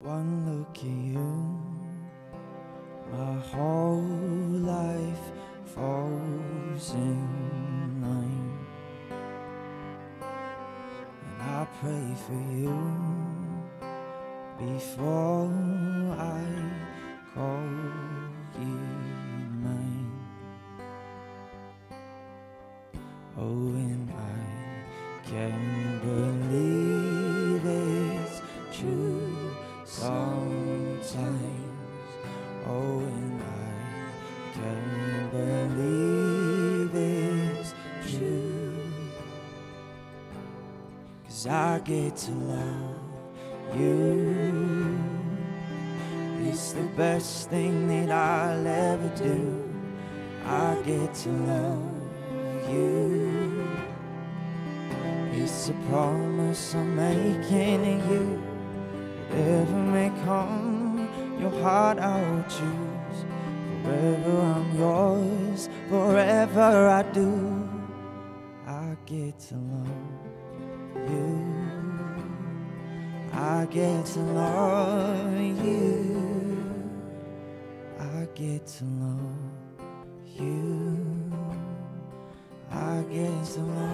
One look at you, my whole life falls in line. And I pray for you before I call you mine. Oh, and I can't sometimes. Oh, and I can't believe it's true. Cause I get to love you. It's the best thing that I'll ever do. I get to love you. It's a promise I'm making to you. Whatever may come, your heart I'll choose. Forever I'm yours, forever I do. I get to love you. I get to love you. I get to love you. I get to love.